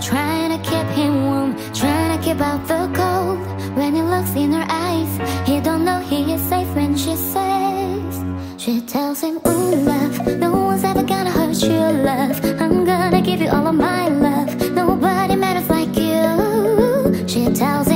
Trying to keep him warm Trying to keep out the cold. When he looks in her eyes He don't know he is safe when she says She tells him, ooh love No one's ever gonna hurt you love. I'm gonna give you all of my love. Nobody matters like you. She tells him